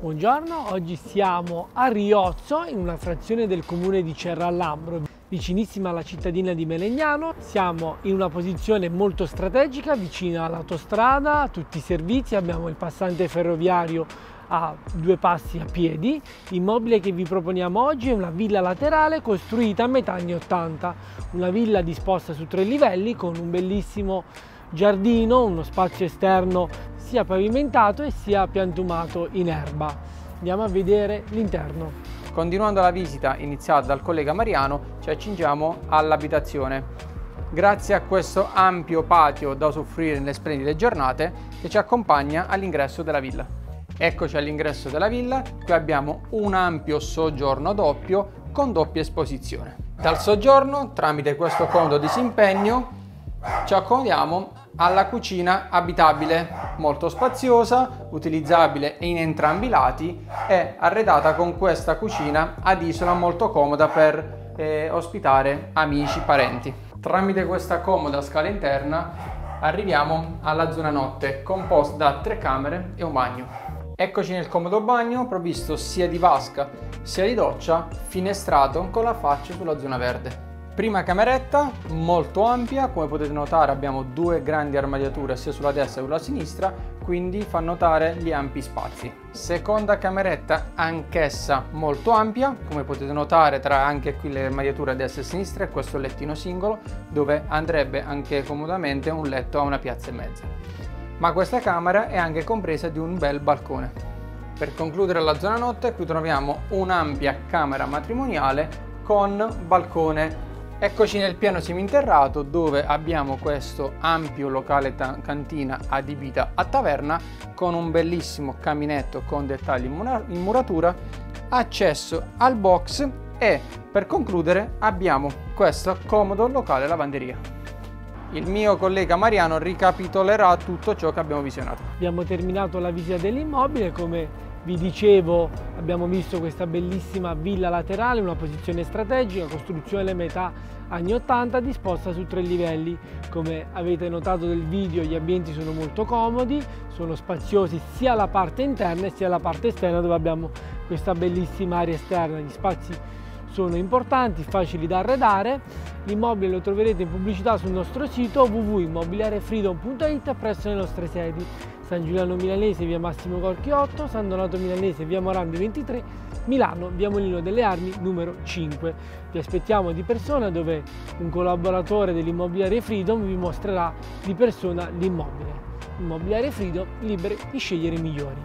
Buongiorno, oggi siamo a Riozzo, in una frazione del comune di Cerrallambro, vicinissima alla cittadina di Melegnano. Siamo in una posizione molto strategica, vicina all'autostrada, a tutti i servizi, abbiamo il passante ferroviario a due passi a piedi. L'immobile che vi proponiamo oggi è una villa laterale costruita a metà anni 80, una villa disposta su tre livelli con un bellissimo giardino, uno spazio esterno sia pavimentato e sia piantumato in erba. Andiamo a vedere l'interno. Continuando la visita iniziata dal collega Mariano, ci accingiamo all'abitazione. Grazie a questo ampio patio da usufruire nelle splendide giornate che ci accompagna all'ingresso della villa. Eccoci all'ingresso della villa, qui abbiamo un ampio soggiorno doppio con doppia esposizione. Dal soggiorno, tramite questo comodo disimpegno, ci accomodiamo alla cucina abitabile, molto spaziosa, utilizzabile in entrambi i lati e arredata con questa cucina ad isola molto comoda per eh, ospitare amici, parenti. Tramite questa comoda scala interna arriviamo alla zona notte composta da tre camere e un bagno. Eccoci nel comodo bagno provvisto sia di vasca sia di doccia, finestrato con la faccia sulla zona verde. Prima cameretta, molto ampia, come potete notare abbiamo due grandi armadiature sia sulla destra che sulla sinistra, quindi fa notare gli ampi spazi. Seconda cameretta, anch'essa molto ampia, come potete notare tra anche qui le armadiature a destra e a sinistra e questo lettino singolo dove andrebbe anche comodamente un letto a una piazza e mezza. Ma questa camera è anche compresa di un bel balcone. Per concludere la zona notte qui troviamo un'ampia camera matrimoniale con balcone Eccoci nel piano seminterrato dove abbiamo questo ampio locale cantina adibita a taverna con un bellissimo caminetto con dettagli in muratura, accesso al box e per concludere abbiamo questo comodo locale lavanderia. Il mio collega Mariano ricapitolerà tutto ciò che abbiamo visionato. Abbiamo terminato la visita dell'immobile come vi dicevo abbiamo visto questa bellissima villa laterale, una posizione strategica, costruzione metà anni 80 disposta su tre livelli. Come avete notato nel video gli ambienti sono molto comodi, sono spaziosi sia la parte interna sia la parte esterna dove abbiamo questa bellissima area esterna. Gli spazi sono importanti, facili da arredare. L'immobile lo troverete in pubblicità sul nostro sito www.immobiliarefreedom.it presso le nostre sedi San Giuliano Milanese via Massimo Corchi 8, San Donato Milanese via Morambi 23, Milano via Molino delle Armi numero 5. Vi aspettiamo di persona dove un collaboratore dell'immobiliare Freedom vi mostrerà di persona l'immobile. Immobiliare Freedom liberi di scegliere i migliori.